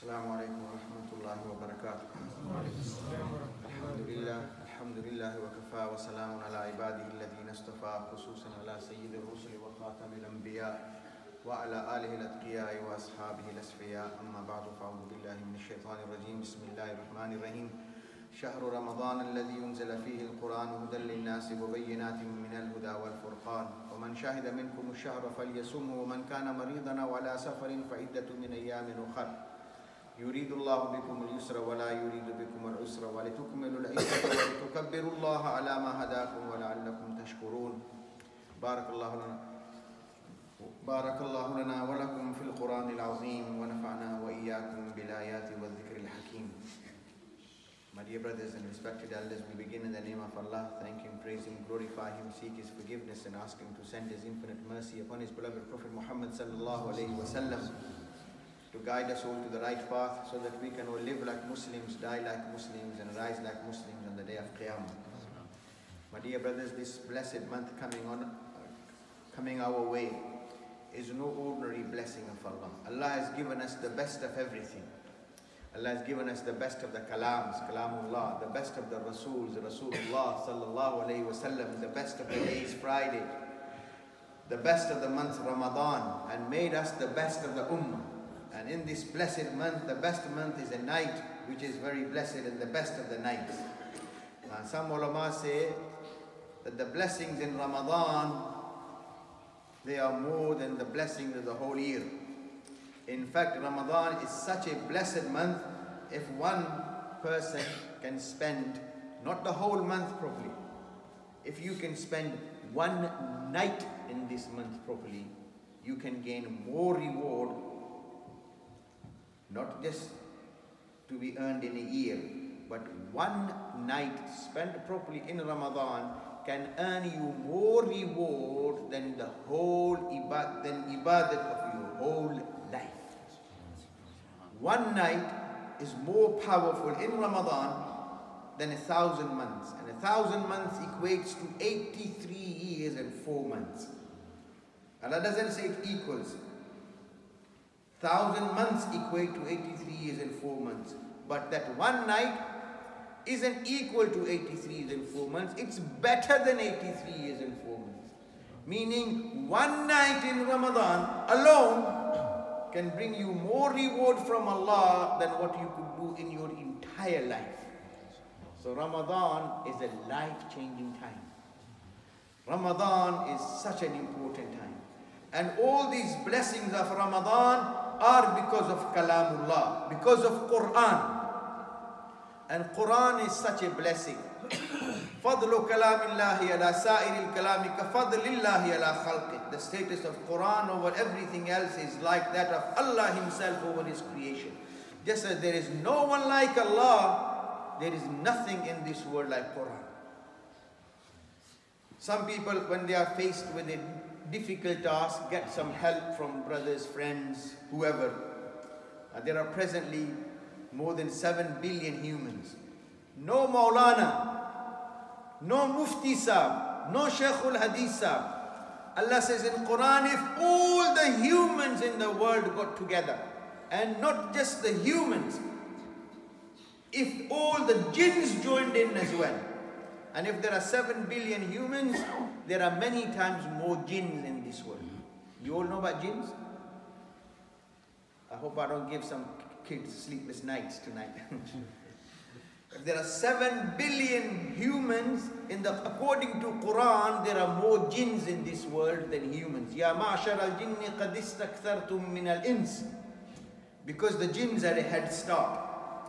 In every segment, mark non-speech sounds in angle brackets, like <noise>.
السلام عليكم ورحمة الله وبركاته. الحمد لله الحمد لله وكفى وسلام على عباده الذين اصطفى خصوصا على سيد الرسل وخاتم الأنبياء وعلى آله الأتقياء وأصحابه الأسفياء. أما بعد فأعوذ بالله من الشيطان الرجيم. بسم الله الرحمن الرحيم. شهر رمضان الذي ينزل فيه القرآن هدى للناس وبينات من الهدى والفرقان. ومن شهد منكم الشهر فليصمه ومن كان مريضا على سفر فعدة من أيام أخر. يريد الله بكم اليسر ولا يريد بكم العسر ولتكملوا العدة ولتكبروا الله على ما هداكم ولعلكم تشكرون بارك الله لنا بارك الله لنا ولكم في القرآن العظيم ونفعنا وإياكم بالآيات والذكر الحكيم My dear brothers and respected elders, we begin in the name of Allah, thank Him, praise Him, glorify Him, seek His forgiveness and ask Him to send His infinite mercy upon His beloved Prophet Muhammad sallallahu alayhi wasallam to guide us all to the right path so that we can all live like Muslims, die like Muslims and rise like Muslims on the day of Qiyamah. My dear brothers, this blessed month coming on, coming our way is no ordinary blessing of Allah. Allah has given us the best of everything. Allah has given us the best of the kalams, kalamullah, the best of the rasools, Rasulullah <laughs> sallallahu alayhi wasallam, the best of the days, Friday, the best of the month Ramadan, and made us the best of the ummah. And in this blessed month, the best month is a night which is very blessed and the best of the nights. And some ulama say that the blessings in Ramadan, they are more than the blessings of the whole year. In fact, Ramadan is such a blessed month if one person can spend not the whole month properly. If you can spend one night in this month properly, you can gain more reward, not just to be earned in a year, but one night spent properly in Ramadan can earn you more reward than the whole ibad than ibadat of your whole life. One night is more powerful in Ramadan than a thousand months. And a thousand months equates to 83 years and four months. Allah doesn't say it equals. Thousand months equate to 83 years and four months. But that one night isn't equal to 83 years and four months. It's better than 83 years and four months. Meaning one night in Ramadan alone can bring you more reward from Allah than what you could do in your entire life. So Ramadan is a life-changing time. Ramadan is such an important time. And all these blessings of Ramadan are because of Kalamullah, because of Quran. And Quran is such a blessing. فضل كلام الله على سائر الكلام كفضل الله على خلقه. The status of Quran over everything else is like that of Allah Himself over His creation. Just as there is no one like Allah, there is nothing in this world like Quran. Some people, when they are faced with a difficult task, get some help from brothers, friends, whoever. Uh, there are presently more than 7 billion humans. No Maulana, no Mufti Sahib, no Shaykhul Hadith Sahib. Allah says in Quran, if all the humans in the world got together, and not just the humans, if all the jinns joined in as well, and if there are 7 billion humans, there are many times more jinns in this world. You all know about jinns? I hope I don't give some kids sleepless nights tonight. <laughs> if there are 7 billion humans, in the, according to Quran, there are more jinns in this world than humans. Ya ma'ashar al-jinni qad istakthartum min al-ins. Because the jinns had a head start.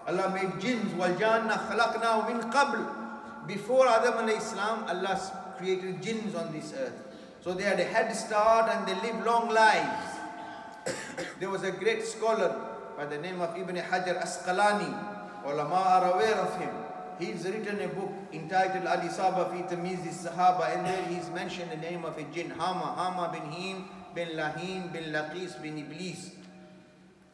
Allah made jinns, janna khalaqnahu min qabl. Before Adam alayhi salam, Allah created jinns on this earth. So they had a head start and they live long lives. <coughs> there was a great scholar by the name of Ibn Hajar Asqalani. Ulama are aware of him. He's written a book entitled Al-Isaba fi Tamiz Sahaba and there he's mentioned the name of a jinn, Hama, Hama bin Him, bin Lahim, bin Laqis, bin Iblis.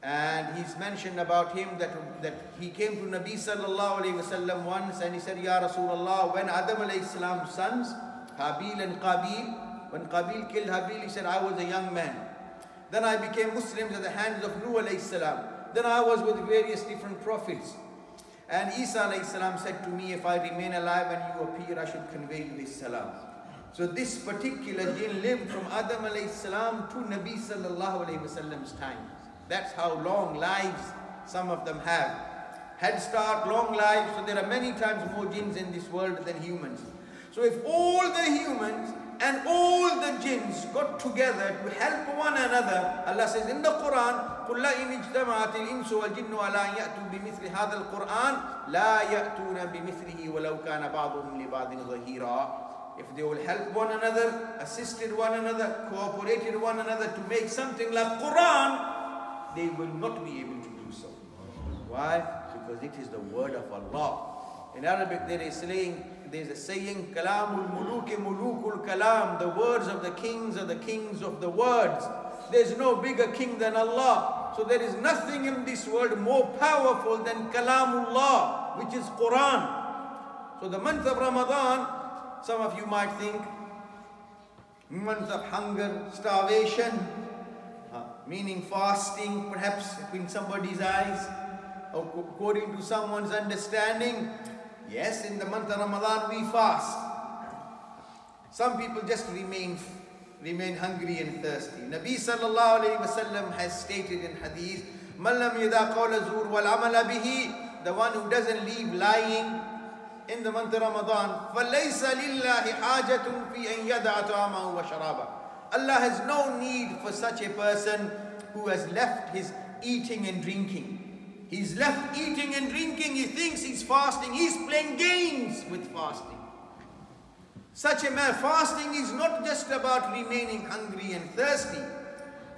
And he's mentioned about him that, that he came to Nabi sallallahu alayhi wasallam once and he said, Ya Rasulullah, when Adam alayhi salam's sons, Habil and Qabil, when Qabil killed Habil, he said, I was a young man. Then I became Muslims at the hands of Nuh alayhi salam. Then I was with various different prophets. And Isa alayhi salam said to me, if I remain alive and you appear, I should convey you this salam. So this particular jinn lived from Adam alayhi salam to Nabi sallallahu alayhi wasallam's time. That's how long lives some of them have. Head start, long lives, so there are many times more jinns in this world than humans. So if all the humans and all the jinns got together to help one another. Allah says in the Quran, قُلْ لَئِنِ اجْتَمَعَتِ الْإِنسُ وَالْجِنُّ عَلَىٰ أَن يَأْتُوا بِمِثْلِ هَذَا الْقُرْآنِ لَا يَأْتُونَ بِمِثْلِهِ وَلَوْ كَانَ بَعْضُهُمْ لِبَعْضٍ ظَهِيرًا If they will help one another, assisted one another, cooperated one another to make something like Quran, they will not be able to do so. Why? Because it is the word of Allah. In Arabic there is saying, there's a saying, Kalamul muluki mulukul kalam, the words of the kings are the kings of the words. There's no bigger king than Allah. So there is nothing in this world more powerful than Kalamullah, which is Quran. So the month of Ramadan, some of you might think, month of hunger, starvation, meaning fasting, perhaps in somebody's eyes, according to someone's understanding, Yes, in the month of Ramadan we fast. Some people just remain remain hungry and thirsty. Nabi sallallahu alayhi wasallam has stated in hadith, "Man lam yada qawla zur wal amala bihi." The one who doesn't leave lying in the month of Ramadan, فَلَيْسَ لِلَّهِ حَاجَةٌ فِي أَن يَدَعَ طَعَامَهُ وَشَرَابَهُ Allah has no need for such a person who has left his eating and drinking. He's left eating and drinking. He thinks he's fasting. He's playing games with fasting. Such a man, fasting is not just about remaining hungry and thirsty.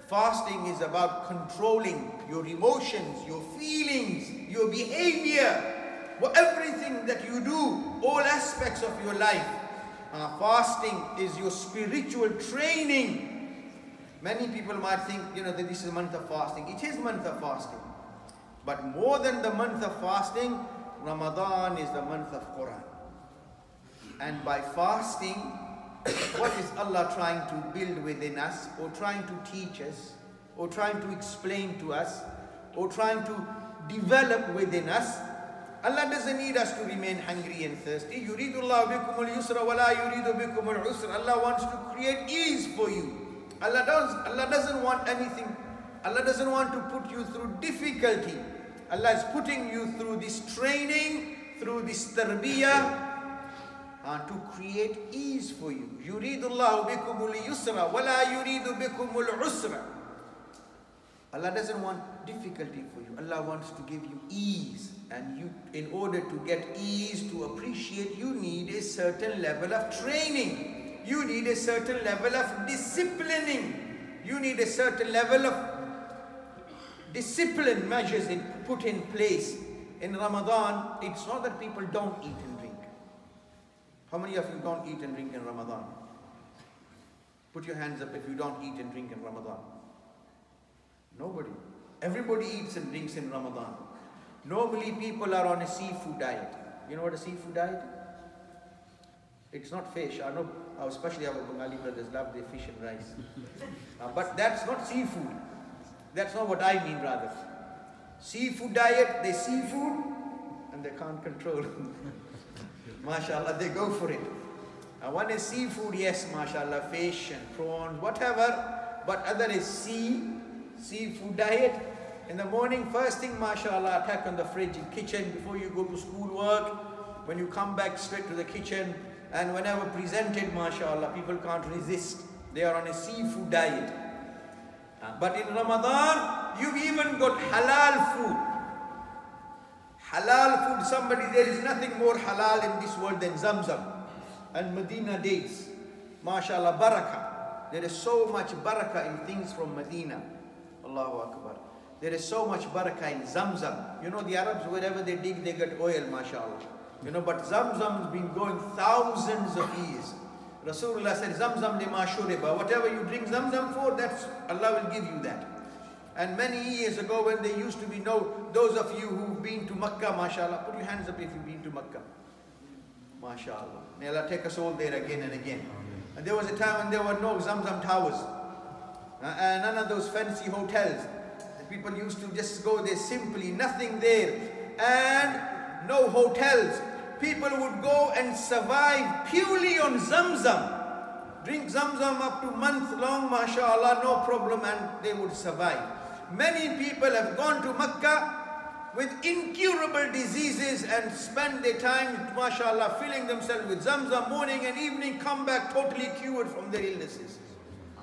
Fasting is about controlling your emotions, your feelings, your behavior, everything that you do, all aspects of your life. Uh, fasting is your spiritual training. Many people might think, you know, that this is a month of fasting. It is month of fasting. But more than the month of fasting, Ramadan is the month of Quran. And by fasting, <coughs> what is Allah trying to build within us, or trying to teach us, or trying to explain to us, or trying to develop within us? Allah doesn't need us to remain hungry and thirsty. Yuridullah bikum al-yusra wa la yuridu bikum al-usra. Allah wants to create ease for you. Allah, does, Allah doesn't want anything. Allah doesn't want to put you through difficulty. Allah is putting you through this training, through this tarbiyah, uh, to create ease for you. Yuridullah bikum al-yusra wa la yuridu bikum al-usra. Allah doesn't want difficulty for you. Allah wants to give you ease. And you, in order to get ease, to appreciate, you need a certain level of training. You need a certain level of disciplining. You need a certain level of discipline measures in, put in place in Ramadan, it's not that people don't eat and drink. How many of you don't eat and drink in Ramadan? Put your hands up if you don't eat and drink in Ramadan. Nobody. Everybody eats and drinks in Ramadan. Normally people are on a seafood diet. You know what a seafood diet? It's not fish. I know, especially our Bengali brothers love their fish and rice. <laughs> uh, but that's not seafood. That's not what I mean, rather. Seafood diet, they seafood and they can't control. <laughs> mashallah, they go for it. And one is seafood, yes, mashallah, fish and prawns, whatever. But other is sea, seafood diet. In the morning, first thing, mashallah, attack on the fridge in kitchen before you go to school work. When you come back straight to the kitchen, and whenever presented, mashallah, people can't resist. They are on a seafood diet. But in Ramadan, you've even got halal food. Halal food, somebody, there is nothing more halal in this world than Zamzam and Medina dates. MashaAllah, barakah. There is so much barakah in things from Medina. Allahu Akbar. There is so much barakah in Zamzam. You know, the Arabs, wherever they dig, they get oil, mashallah. You know, but Zamzam has been going thousands of years. Rasulullah said, Zamzam lima shuriba. Whatever you drink Zamzam for, that's Allah will give you that. And many years ago when there used to be no, those of you who've been to Makkah, mashallah, put your hands up if you've been to Makkah. Mashallah. May Allah take us all there again and again. And there was a time when there were no Zamzam towers. Uh, and none of those fancy hotels. People used to just go there simply, nothing there. And no hotels. People would go and survive purely on Zamzam. Drink Zamzam up to month long, mashallah, no problem, and they would survive. Many people have gone to Makkah with incurable diseases and spend their time, mashallah, filling themselves with Zamzam morning and evening, come back totally cured from their illnesses.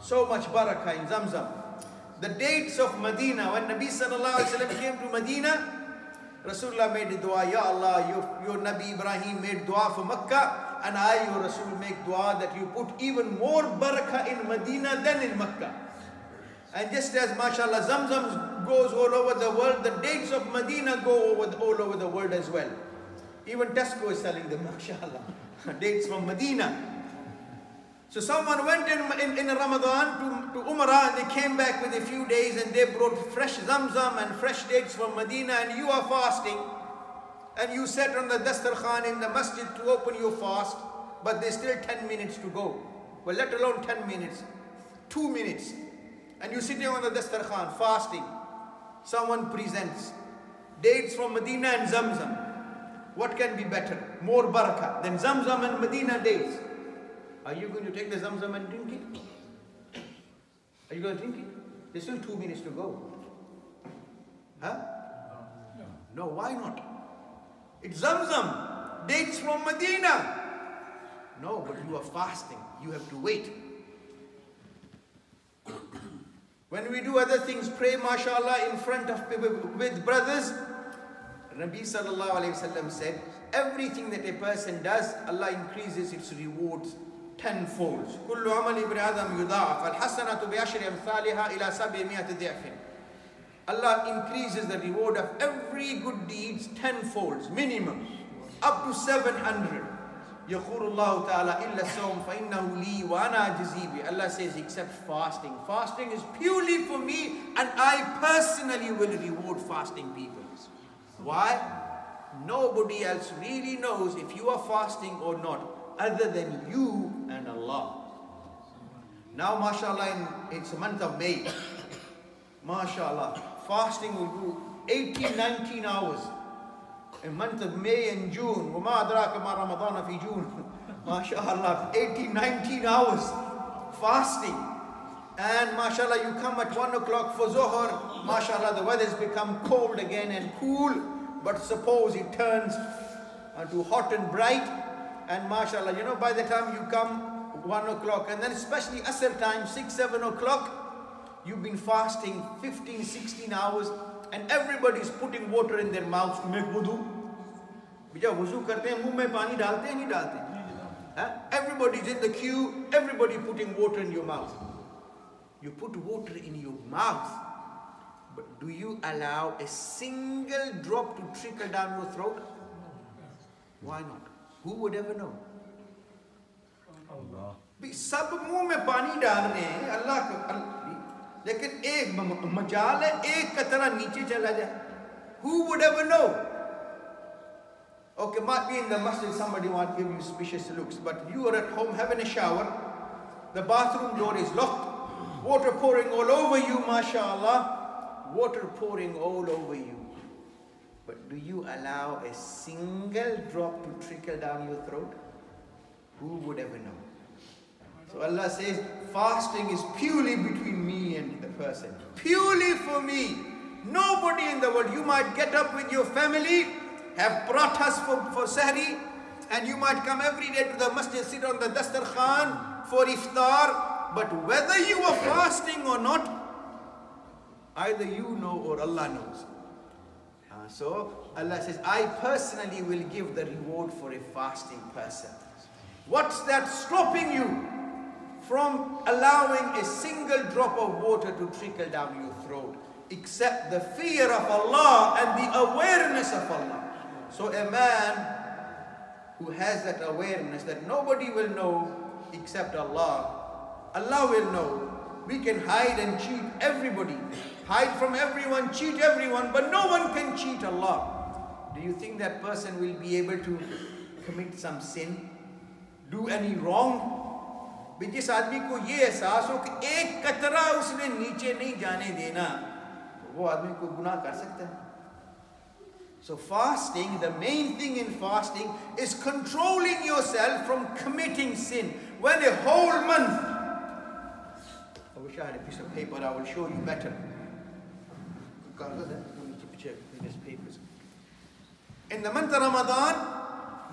So much barakah in Zamzam. The dates of Medina, when Nabi sallallahu alayhi wa came to Medina, Rasulullah made dua, Ya Allah, your, your Nabi Ibrahim made dua for Makkah, and I, your Rasul, make dua that you put even more barakah in Medina than in Makkah. And just as mashallah Zamzam goes all over the world, the dates of Medina go over, all over the world as well. Even Tesco is selling them, <laughs> mashallah. dates from Medina. So someone went in, in, in Ramadan to, to Umrah and they came back with a few days and they brought fresh Zamzam and fresh dates from Medina and you are fasting and you sat on the Dastarkhan in the masjid to open your fast but there's still 10 minutes to go. Well, let alone 10 minutes, 2 minutes. And you're sitting on the Dastarkhan fasting. Someone presents dates from Medina and Zamzam. What can be better? More barakah than Zamzam and Medina dates. Are you going to take the Zamzam and drink it? Are you going to drink it? There's still two minutes to go. Huh? No. No, why not? It's Zamzam, dates from Medina. No, but you are fasting. You have to wait. <coughs> When we do other things, pray, mashallah, in front of with brothers, Nabi sallallahu alayhi wasallam said, everything that a person does, Allah increases its rewards tenfold. كل عمل ابن آدم يضاعف الحسنة بعشر أمثالها إلى سبعمائة ضعف. Allah increases the reward of every good deeds tenfold, minimum, up to 700. يقول الله تعالى إلا الصوم فإنه لي وأنا أجزي Allah says except fasting. Fasting is purely for me and I personally will reward fasting people. Why? Nobody else really knows if you are fasting or not other than you and Allah. Now, mashallah, in, it's a month of May. mashallah, fasting will do 18, 19 hours. In month of May and June, وما أدراك ما رمضان في جون. <laughs> mashallah, 18, 19 hours fasting. And mashallah, you come at 1 o'clock for Zohar. Mashallah, the weather's become cold again and cool. But suppose it turns to hot and bright and mashallah, you know, by the time you come one o'clock, and then especially Asr time, six, seven o'clock, you've been fasting 15, 16 hours, and everybody's putting water in their mouths to make wudu. भैया वजू करते हैं मुंह में पानी डालते हैं नहीं डालते everybody's in the queue everybody putting water in your mouth you put water in your mouth but do you allow a single drop to trickle down your throat why not who would ever know? सब मुंह में पानी डाल रहे हैं अल्लाह को लेकिन एक मजाल है एक कतरा नीचे चला जाए who would ever know okay might be in the masjid somebody want to give you suspicious looks but you are at home having a shower the bathroom door is locked water pouring all over you mashallah water pouring all over you but do you allow a single drop to trickle down your throat? Who would ever know? So Allah says, fasting is purely between me and the person. Purely for me. Nobody in the world. You might get up with your family, have pratas for, for sahri, and you might come every day to the masjid, sit on the dastarkhan for iftar. But whether you are fasting or not, either you know or Allah knows. Ah, so Allah says, I personally will give the reward for a fasting person. What's that stopping you from allowing a single drop of water to trickle down your throat? Except the fear of Allah and the awareness of Allah. So a man who has that awareness that nobody will know except Allah, Allah will know. We can hide and cheat everybody hide from everyone, cheat everyone, but no one can cheat Allah. Do you think that person will be able to commit some sin? Do any wrong? जिस आदमी को ये एहसास हो कि एक कतरा उसने नीचे नहीं जाने देना वो आदमी को गुनाह कर सकता है So fasting, the main thing in fasting is controlling yourself from committing sin. When a whole month, I wish I had a piece of paper, I will show you better. papers. In the month of Ramadan,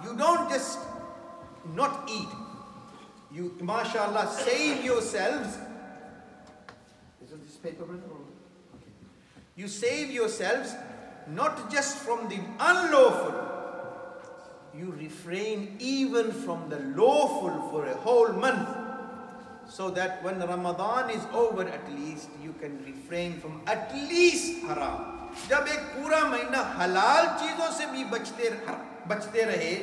you don't just not eat. You, mashallah, save yourselves. Is it this paper, brother? Okay. You save yourselves not just from the unlawful, you refrain even from the lawful for a whole month. So that when Ramadan is over, at least you can refrain from at least haram. जब एक पूरा महीना हलाल चीजों से भी बचते बचते रहे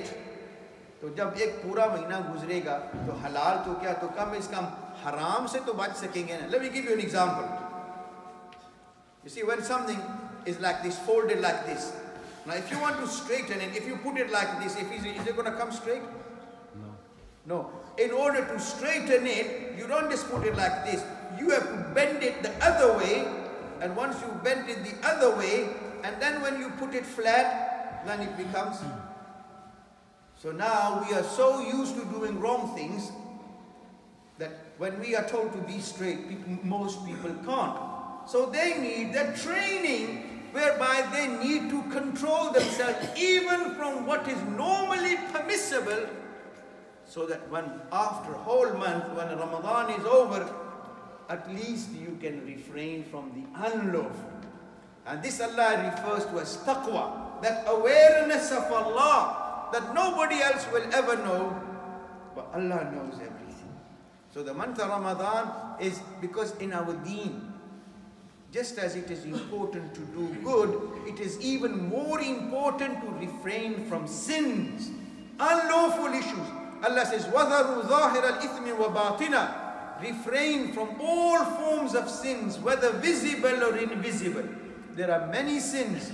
तो जब एक पूरा महीना गुजरेगा तो हलाल तो क्या तो कम इस कम हराम से तो बच सकेंगे ना let me give you an example you see when something is like this folded like this now if you want to straighten it if you put it like this if is it, is it going to come straight no no in order to straighten it you don't just put it like this you have to bend it the other way and once you bend it the other way and then when you put it flat then it becomes so now we are so used to doing wrong things that when we are told to be straight, people, most people can't. So they need that training whereby they need to control themselves even from what is normally permissible so that when after a whole month, when Ramadan is over, at least you can refrain from the unlawful. And this Allah refers to as taqwa, that awareness of Allah that nobody else will ever know, but Allah knows everything. So the month of Ramadan is because in our deen, just as it is important to do good, it is even more important to refrain from sins, unlawful issues. Allah says, وَذَرُوا ظَاهِرَ الْإِثْمِ وَبَاطِنَ Refrain from all forms of sins, whether visible or invisible. There are many sins.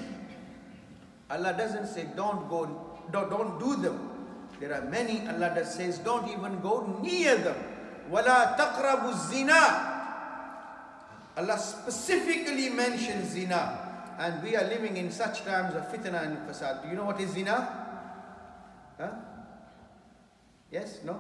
Allah doesn't say, don't go don't, don't do them. There are many, Allah that says, don't even go near them. وَلَا تَقْرَبُ الزِّنَا Allah specifically mentions zina. And we are living in such times of fitna and fasad. Do you know what is zina? Huh? Yes? No?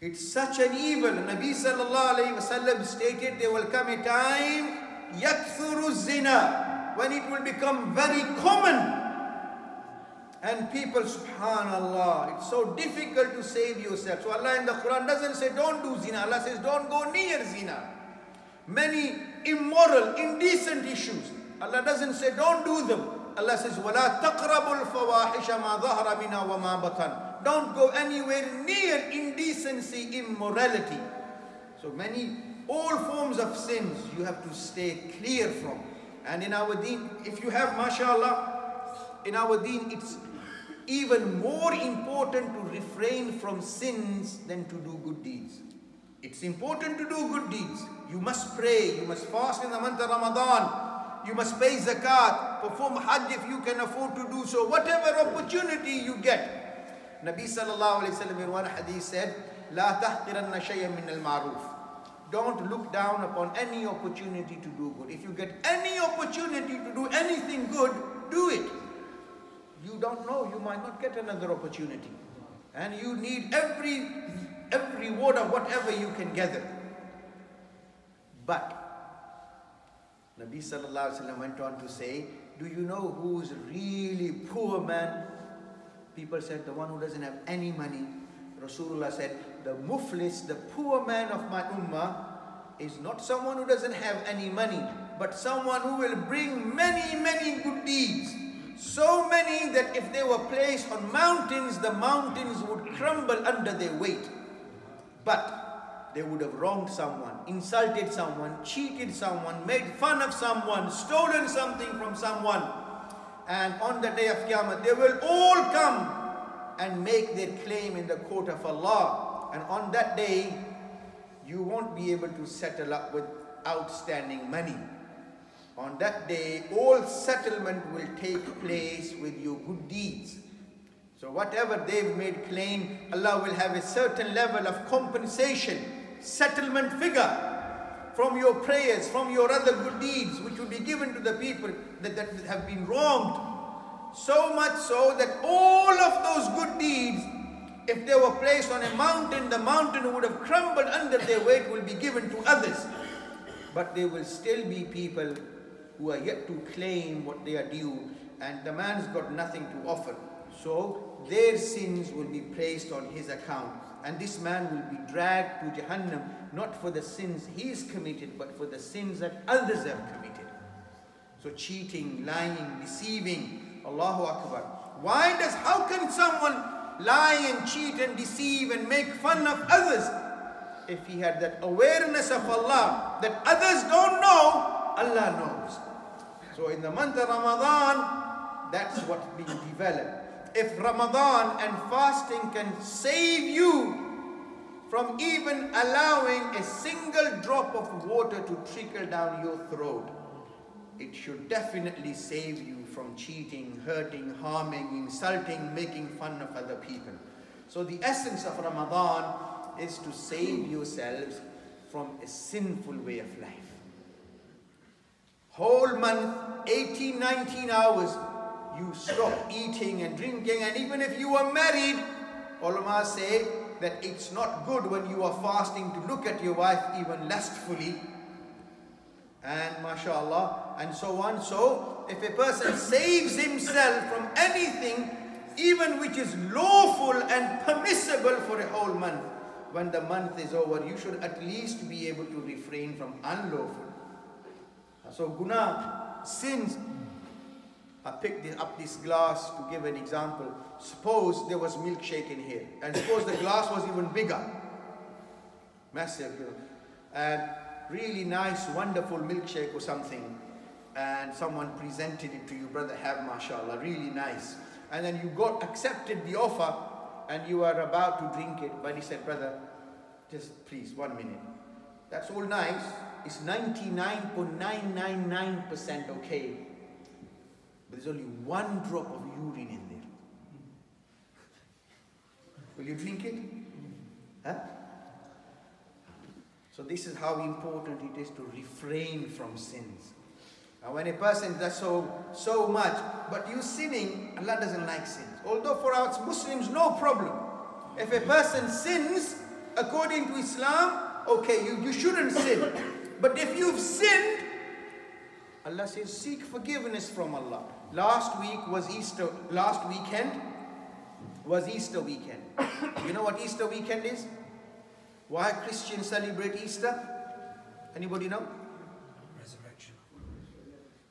It's such an evil. Nabi sallallahu alayhi wasallam stated there will come a time yakthuru zina when it will become very common and people, subhanallah, it's so difficult to save yourself. So Allah in the Quran doesn't say don't do zina. Allah says don't go near zina. Many immoral, indecent issues. Allah doesn't say don't do them. Allah says, وَلَا تَقْرَبُوا الْفَوَاحِشَ مَا ظَهَرَ مِنَا وَمَا بَطَنَ Don't go anywhere near indecency, immorality. So many, all forms of sins you have to stay clear from. And in our deen, if you have, mashallah, in our deen, it's even more important to refrain from sins than to do good deeds. It's important to do good deeds. You must pray, you must fast in the month of Ramadan, you must pay zakat, perform hajj if you can afford to do so, whatever opportunity you get. Nabi sallallahu alayhi wa in one hadith said, لا تحقرن شيئا من المعروف. Don't look down upon any opportunity to do good. If you get any opportunity to do anything good, do it you don't know, you might not get another opportunity. And you need every, every word of whatever you can gather. But, Nabi Sallallahu Alaihi Wasallam went on to say, do you know who's really poor man? People said, the one who doesn't have any money. Rasulullah said, the muflis, the poor man of my ummah, is not someone who doesn't have any money, but someone who will bring many, many good deeds. So many that if they were placed on mountains, the mountains would crumble under their weight. But they would have wronged someone, insulted someone, cheated someone, made fun of someone, stolen something from someone. And on the day of Qiyamah, they will all come and make their claim in the court of Allah. And on that day, you won't be able to settle up with outstanding money. On that day, all settlement will take place with your good deeds. So whatever they've made claim, Allah will have a certain level of compensation, settlement figure. from your prayers, from your other good deeds, which will be given to the people that, that have been wronged. So much so that all of those good deeds, if they were placed on a mountain, the mountain would have crumbled under their weight, will be given to others. But there will still be people who are yet to claim what they are due, and the man's got nothing to offer. So their sins will be placed on his account. And this man will be dragged to Jahannam, not for the sins he's committed, but for the sins that others have committed. So cheating, lying, deceiving, Allahu Akbar. Why does, how can someone lie and cheat and deceive and make fun of others? If he had that awareness of Allah, that others don't know, Allah knows. So in the month of Ramadan, that's what's being developed if Ramadan and fasting can save you from even allowing a single drop of water to trickle down your throat, it should definitely save you from cheating, hurting, harming, insulting, making fun of other people. So the essence of Ramadan is to save yourselves from a sinful way of life. Whole month, 18, 19 hours, you stop eating and drinking and even if you are married, ulama say that it's not good when you are fasting to look at your wife even lustfully and mashallah and so on. So if a person saves himself from anything even which is lawful and permissible for a whole month, when the month is over, you should at least be able to refrain from unlawful. So guna, sins I picked up this glass to give an example. Suppose there was milkshake in here, and suppose the glass was even bigger, massive, you know, and really nice, wonderful milkshake or something, and someone presented it to you, brother, have mashallah, really nice. And then you got accepted the offer, and you are about to drink it, but he said, brother, just please, one minute. That's all nice. It's 99.999% okay But there's only one drop of urine in there. <laughs> Will you drink it? Huh? So this is how important it is to refrain from sins. And when a person does so, so much, but you sinning, Allah doesn't like sins. Although for us Muslims, no problem. If a person sins, according to Islam, okay, you, you shouldn't sin. But if you've sinned, Allah says, seek forgiveness from Allah. Last week was Easter, last weekend was Easter weekend. <coughs> you know what Easter weekend is? Why Christians celebrate Easter? Anybody know? Resurrection.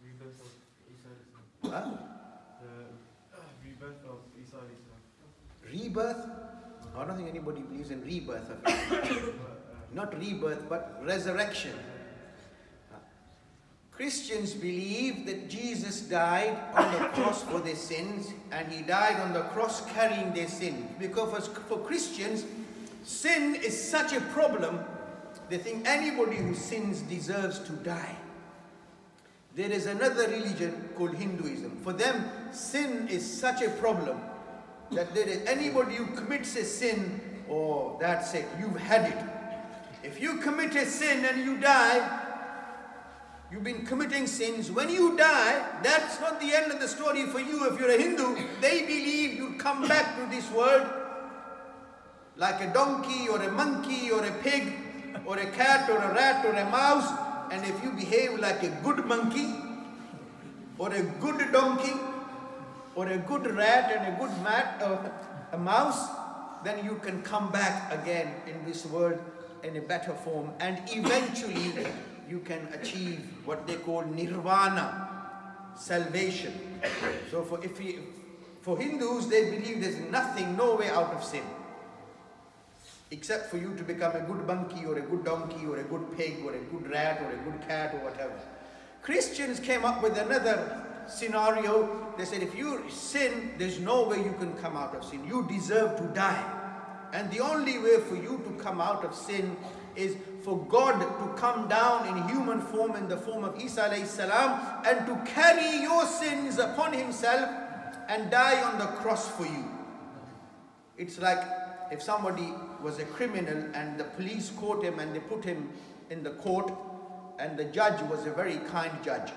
Rebirth of Isa Huh? The rebirth of Isa Rebirth? I don't think anybody believes in rebirth of it. <coughs> Uh, not rebirth, but resurrection. Christians believe that Jesus died on the cross for their sins and he died on the cross carrying their sins. Because for Christians, sin is such a problem, they think anybody who sins deserves to die. There is another religion called Hinduism. For them, sin is such a problem that there is anybody who commits a sin, oh, that's it, you've had it. If you commit a sin and you die, You've been committing sins. When you die, that's not the end of the story for you. If you're a Hindu, they believe you'll come back to this world like a donkey or a monkey or a pig or a cat or a rat or a mouse. And if you behave like a good monkey or a good donkey or a good rat and a good mat or a mouse, then you can come back again in this world in a better form and eventually you can achieve what they call nirvana, salvation. So for, if for Hindus, they believe there's nothing, no way out of sin. Except for you to become a good monkey or a good donkey or a good pig or a good rat or a good cat or whatever. Christians came up with another scenario. They said if you sin, there's no way you can come out of sin. You deserve to die. And the only way for you to come out of sin is for God to come down in human form in the form of Isa salam and to carry your sins upon himself and die on the cross for you. It's like if somebody was a criminal and the police caught him and they put him in the court and the judge was a very kind judge.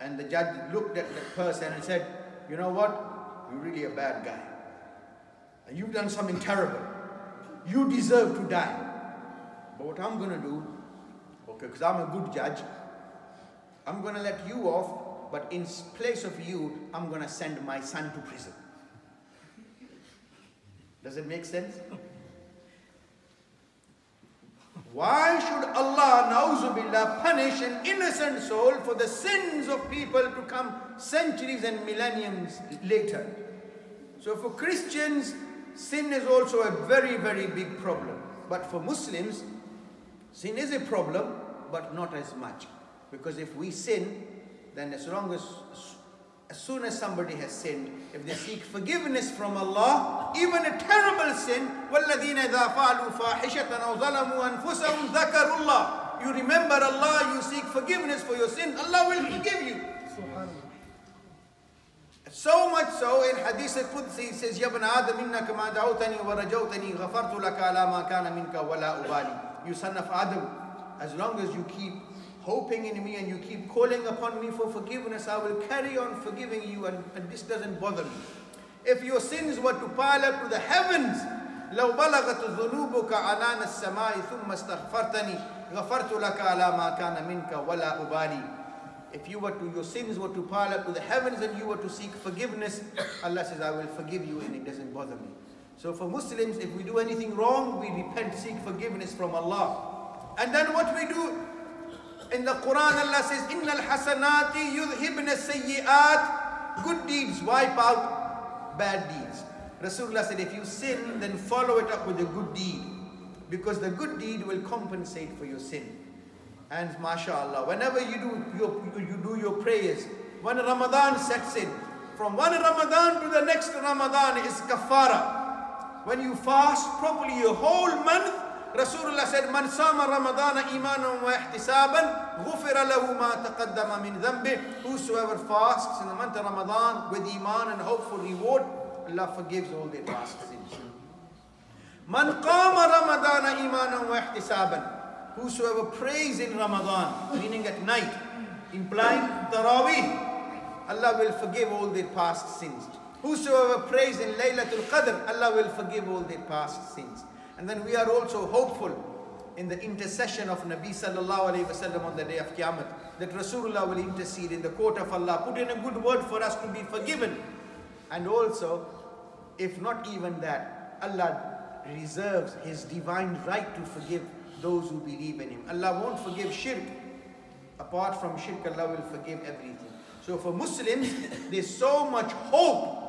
And the judge looked at the person and said, You know what? You're really a bad guy. And you've done something terrible. You deserve to die. But what I'm going to do, okay, because I'm a good judge, I'm going to let you off, but in place of you, I'm going to send my son to prison. Does it make sense? Why should Allah, na'uzubillah, punish an innocent soul for the sins of people to come centuries and millenniums later? So for Christians, sin is also a very, very big problem. But for Muslims, sin is a problem, but not as much. Because if we sin, then as long as as soon as somebody has sinned, if they seek forgiveness from Allah, even a terrible sin, وَالَّذِينَ إِذَا فَعَلُوا فَاحِشَةً أَوْ ظَلَمُوا أَنفُسَهُمْ ذَكَرُوا اللَّهِ You remember Allah, you seek forgiveness for your sin, Allah will forgive you. So much so in Hadith al-Qudsi it says, يَا ابْنَ آدَمْ إِنَّكَ مَا دَعَوْتَنِي وَرَجَوْتَنِي غَفَرْتُ لَكَ عَلَى مَا كَانَ مِنْكَ وَلَا أُبَالِي You son of Adam, as long as you keep hoping in me and you keep calling upon me for forgiveness, I will carry on forgiving you and, and this doesn't bother me. If your sins were to pile up to the heavens, لو بلغت ذنوبك عنان السماء ثم استغفرتني غفرت لك على ما كان منك ولا أبالي if you were to, your sins were to pile up to the heavens and you were to seek forgiveness, Allah says, I will forgive you and it doesn't bother me. so for Muslims, if we do anything wrong, we repent, seek forgiveness from Allah. And then what we do? In the Quran, Allah says, Innal hasanati yudhibna sayyi'at. Good deeds wipe out bad deeds. Rasulullah said, if you sin, then follow it up with a good deed. Because the good deed will compensate for your sin. And mashallah, whenever you do your, you do your prayers, when Ramadan sets in, from one Ramadan to the next Ramadan is kafara. When you fast properly your whole month, Rasulullah said, Man sama Ramadan imanan wa ihtisaban, ghufira lahu ma taqaddama min dhanbi. Whosoever fasts in the month of Ramadan with iman and hope for reward, Allah forgives all their past sins. Man qama Ramadan imanan wa ihtisaban. Whosoever prays in Ramadan, meaning at night, implying Taraweeh, Allah will forgive all their past sins. Whosoever prays in Laylatul Qadr, Allah will forgive all their past sins. And then we are also hopeful in the intercession of Nabi sallallahu alayhi wasallam on the day of Qiyamah that Rasulullah will intercede in the court of Allah, put in a good word for us to be forgiven. And also, if not even that, Allah reserves His divine right to forgive those who believe in Him. Allah won't forgive shirk. Apart from shirk, Allah will forgive everything. So for Muslims, there's so much hope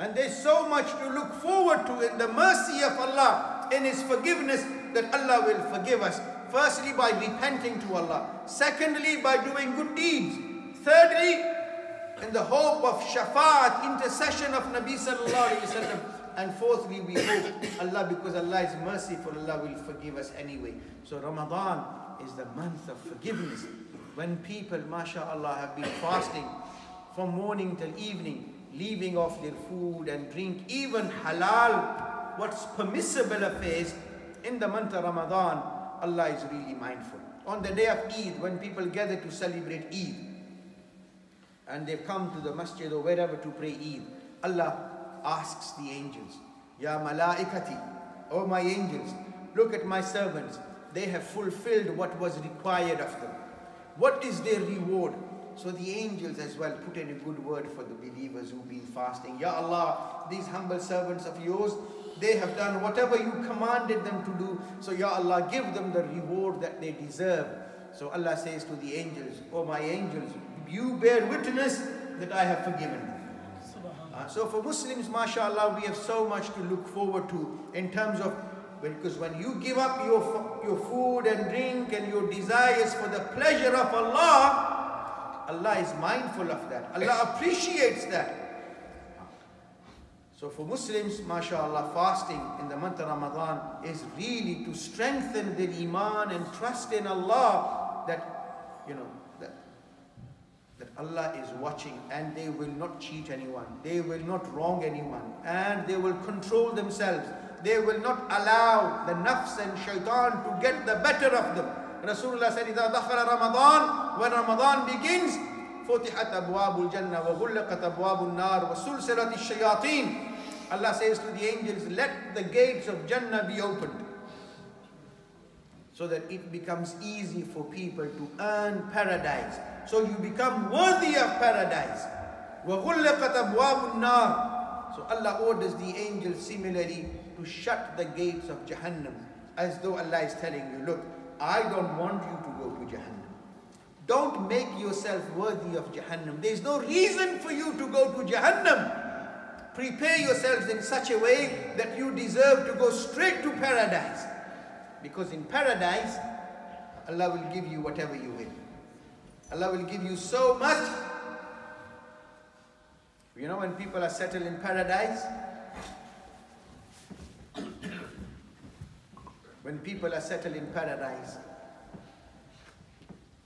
and there's so much to look forward to in the mercy of Allah, in His forgiveness, that Allah will forgive us. Firstly, by repenting to Allah. Secondly, by doing good deeds. Thirdly, in the hope of shafa'at, intercession of Nabi sallallahu alayhi wasallam. And fourthly, we hope Allah, because Allah is merciful, Allah will forgive us anyway. So Ramadan is the month of forgiveness. When people, mashallah, have been fasting from morning till evening, leaving off their food and drink, even halal, what's permissible affairs, in the month of Ramadan, Allah is really mindful. On the day of Eid, when people gather to celebrate Eid, and they've come to the masjid or wherever to pray Eid, Allah asks the angels, Ya malaikati, O my angels, look at my servants. They have fulfilled what was required of them. What is their reward? So the angels as well put in a good word for the believers who've been fasting. Ya Allah, these humble servants of yours, they have done whatever you commanded them to do. So Ya Allah, give them the reward that they deserve. So Allah says to the angels, Oh my angels, you bear witness that I have forgiven them. Uh, so for Muslims, mashallah, we have so much to look forward to in terms of because when you give up your, your food and drink and your desires for the pleasure of Allah, Allah is mindful of that. Allah appreciates that. So for Muslims, mashallah, fasting in the month of Ramadan is really to strengthen their iman and trust in Allah that, you know, that, that Allah is watching and they will not cheat anyone. They will not wrong anyone and they will control themselves. They will not allow the nafs and shaitan to get the better of them. Rasulullah said, إذا دخل Ramadan, when Ramadan begins, فتحت أبواب الجنة وغلقت أبواب النار وسلسلة الشياطين. Allah says to the angels, let the gates of Jannah be opened. So that it becomes easy for people to earn paradise. So you become worthy of paradise. وغلقت أبواب النار. So Allah orders the angels similarly to shut the gates of Jahannam. As though Allah is telling you, look, I don't want you to go to Jahannam. Don't make yourself worthy of Jahannam. There's no reason for you to go to Jahannam. Prepare yourselves in such a way that you deserve to go straight to paradise. Because in paradise, Allah will give you whatever you will. Allah will give you so much. You know, when people are settled in paradise, when people are settled in paradise,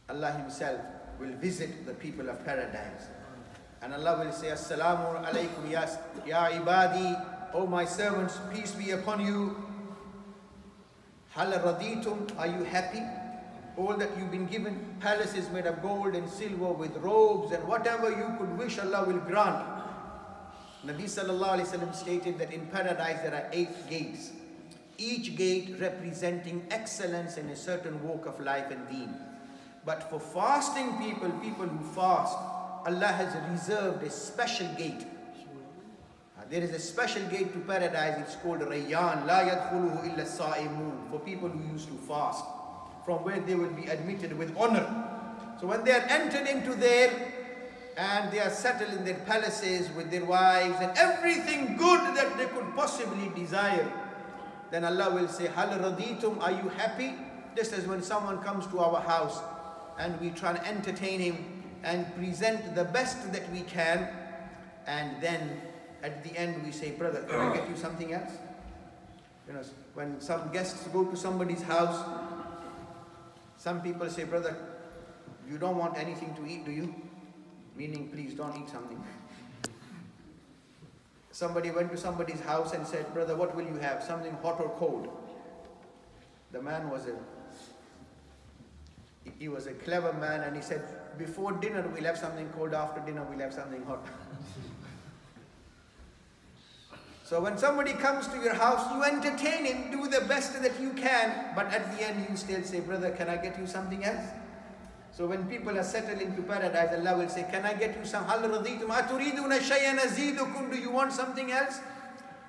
Allah Himself will visit the people of paradise. And Allah will say, Assalamu alaikum ya, ya ibadi, O my servants, peace be upon you. Hal raditum, are you happy? All that you've been given, palaces made of gold and silver with robes and whatever you could wish, Allah will grant. Nabi sallallahu alayhi wasallam stated that in paradise there are eight gates. Each gate representing excellence in a certain walk of life and deen. But for fasting people, people who fast, Allah has reserved a special gate. Uh, There is a special gate to paradise, it's called Rayyan, La yadkhuluhu illa sa'imun, for people who used to fast, from where they will be admitted with honor. So when they are entered into there, and they are settled in their palaces with their wives and everything good that they could possibly desire, then Allah will say, Hal raditum, are you happy? Just as when someone comes to our house and we try and entertain him and present the best that we can, and then at the end we say, Brother, can I get you something else? You know, when some guests go to somebody's house, some people say, Brother, you don't want anything to eat, do you? Meaning, please don't eat something. Somebody went to somebody's house and said, Brother, what will you have? Something hot or cold? The man was a he was a clever man and he said, Before dinner we'll have something cold, after dinner we'll have something hot. <laughs> so when somebody comes to your house, you entertain him, do the best that you can, but at the end you still say, Brother, can I get you something else? So when people are settled into paradise, Allah will say, Can I get you some? هَلْ رَضِيتُمْ أَتُرِيدُونَ شَيْئًا أَزِيدُكُمْ Do you want something else?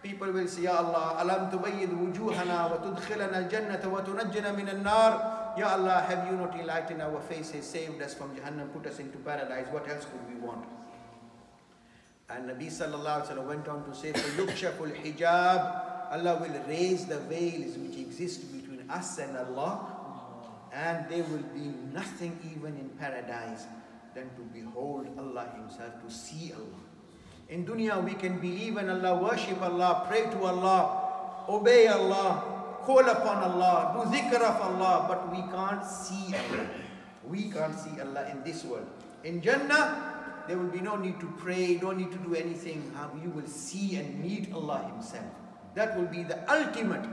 People will say, Ya Allah, alam tubayyid wujuhana wa tudkhilana al-jannata wa tunajjina min al-nar. Ya Allah, have you not enlightened our faces, saved us from Jahannam, put us into paradise? What else could we want? And Nabi sallallahu alaihi wasallam went on to say, فَيُكْشَفُ الْحِجَابِ Allah will raise the veils which exist between us and Allah and there will be nothing even in paradise than to behold Allah Himself, to see Allah. In dunya, we can believe in Allah, worship Allah, pray to Allah, obey Allah, call upon Allah, do zikr of Allah, but we can't see Allah. We can't see Allah in this world. In Jannah, there will be no need to pray, no need to do anything. Uh, You will see and meet Allah Himself. That will be the ultimate.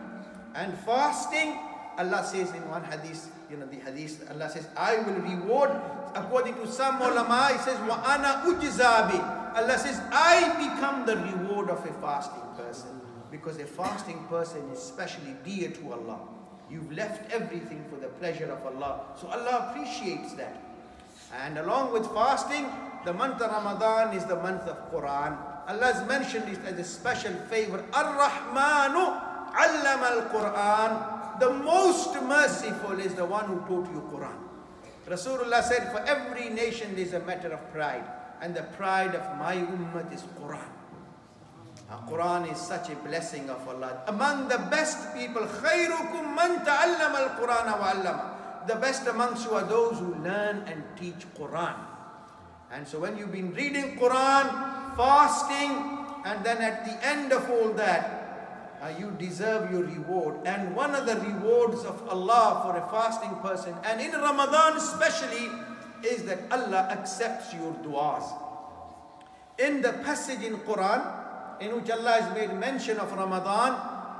And fasting, Allah says in one hadith, you know, the hadith, Allah says, I will reward, according to some ulama, He says, wa ana ujzabi. Allah says, I become the reward of a fasting person. Because a fasting person is specially dear to Allah. You've left everything for the pleasure of Allah. So Allah appreciates that. And along with fasting, the month of Ramadan is the month of Quran. Allah has mentioned it as a special favor. Ar-Rahmanu allama al-Quran The most merciful is the one who taught you Quran. Rasulullah said, for every nation there is a matter of pride. And the pride of my ummah is Quran. Uh, Quran is such a blessing of Allah. Among the best people, خَيْرُكُمْ مَنْ تَعَلَّمَ الْقُرْآنَ وَعَلَّمَ The best amongst you are those who learn and teach Quran. And so when you've been reading Quran, fasting, and then at the end of all that, uh, you deserve your reward. And one of the rewards of Allah for a fasting person, and in Ramadan especially, is that Allah accepts your du'as. In the passage in Quran, in which Allah has made mention of Ramadan,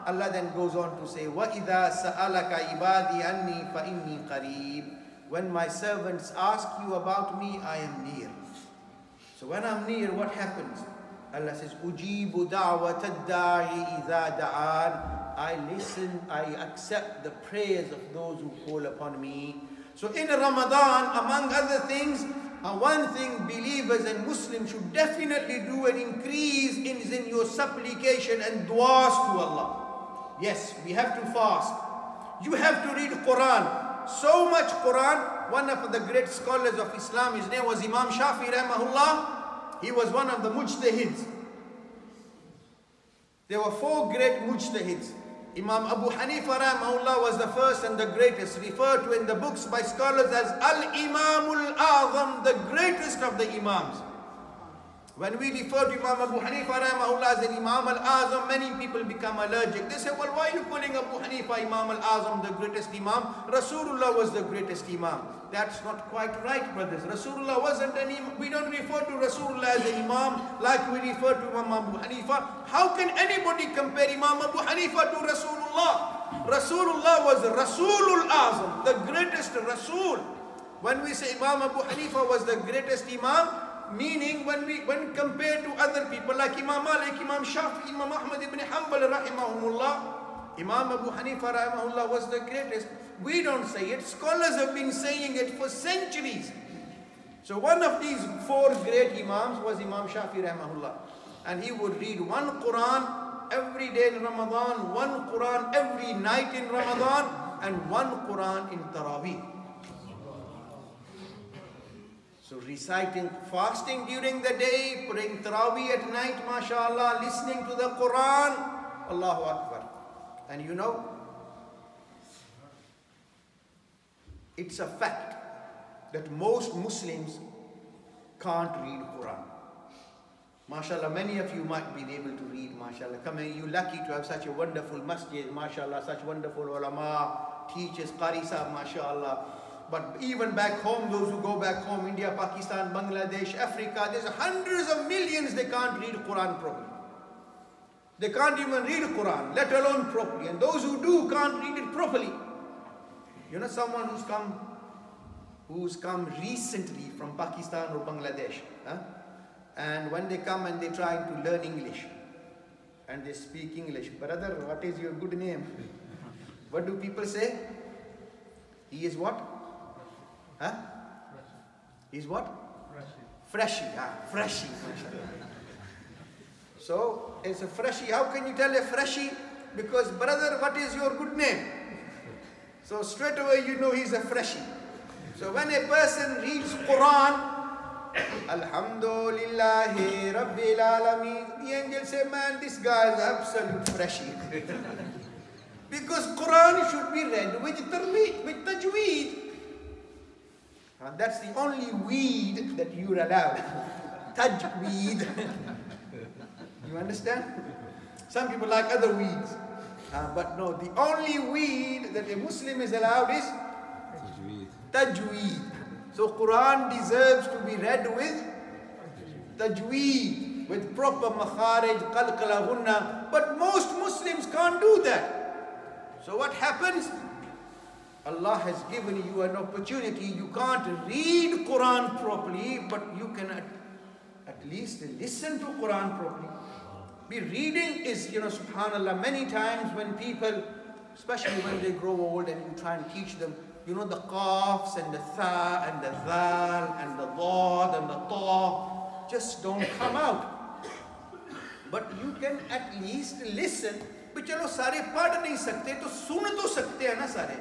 Allah then goes on to say, وَإِذَا سَأَلَكَ عِبَادِي أَنِّي فَإِنِّي قَرِيبٌ When my servants ask you about me, I am near. So when I'm near, what happens? Allah says, Ujibu da'an. I listen, I accept the prayers of those who call upon me. So in Ramadan, among other things, uh, one thing believers and Muslims should definitely do and increase in, is in your supplication and du'as to Allah. Yes, we have to fast. You have to read Quran. So much Quran. One of the great scholars of Islam, his name was Imam Shafi rahmahullah. He was one of the mujtahids. There were four great mujtahids. Imam Abu Hanifa rahmahullah was the first and the greatest, referred to in the books by scholars as Al-Imamul Azam, the greatest of the Imams. When we refer to Imam Abu Hanifa rahmahullah as an Imam al-Azam, many people become allergic. They say, well, why are you calling Abu Hanifa Imam al-Azam the greatest Imam? Rasulullah was the greatest Imam. That's not quite right, brothers. Rasulullah wasn't an Imam. We don't refer to Rasulullah as an Imam like we refer to Imam Abu Hanifa. How can anybody compare Imam Abu Hanifa to Rasulullah? Rasulullah was Rasulul Azam, the greatest Rasul. When we say Imam Abu Hanifa was the greatest Imam, meaning when we when compared to other people like Imam Malik, Imam Shafi, Imam Ahmad ibn Hanbal rahimahumullah, Imam Abu Hanifa rahimahullah was the greatest. We don't say it. Scholars have been saying it for centuries. So one of these four great Imams was Imam Shafi rahimahullah. And he would read one Quran every day in Ramadan, one Quran every night in Ramadan, and one Quran in Taraweeh. So reciting, fasting during the day, praying Taraweeh at night, mashallah, listening to the Quran, Allahu Akbar. And you know, it's a fact that most Muslims can't read Quran. MashaAllah, many of you might be able to read, MashaAllah. Come here, you're lucky to have such a wonderful masjid, MashaAllah, such wonderful ulama, teachers, Qari Sahib, MashaAllah. But even back home, those who go back home, India, Pakistan, Bangladesh, Africa, there's hundreds of millions they can't read Quran properly. They can't even read Quran, let alone properly. And those who do can't read it properly. You know someone who's come who's come recently from Pakistan or Bangladesh. Huh? And when they come and they try to learn English and they speak English, brother, what is your good name? <laughs> What do people say? He is what? Huh? He's what? Freshie. Ah, freshie. so it's a freshie. How can you tell a freshie? Because brother, what is your good name? So straight away you know he's a freshie. So when a person reads Quran, Alhamdulillahi Rabbil Alameen, the angel say, man, this guy is absolute freshie. <laughs> because Quran should be read with tarweed, with tajweed. And that's the only weed that you're allowed. Tajweed. you understand? Some people like other weeds. Uh, but no, the only weed that a Muslim is allowed is tajweed. So Quran deserves to be read with tajweed, with proper makharij, qalqala. But most Muslims can't do that. So what happens? Allah has given you an opportunity. You can't read Quran properly, but you can at, at least listen to Quran properly. Be reading is, you know, subhanAllah, many times when people, especially when they grow old and you try and teach them, you know, the qafs and the tha and the dhal and the dad and the ta just don't come out. But you can at least listen. but चलो सारे पढ़ नहीं सकते तो सुन तो सकते हैं ना सारे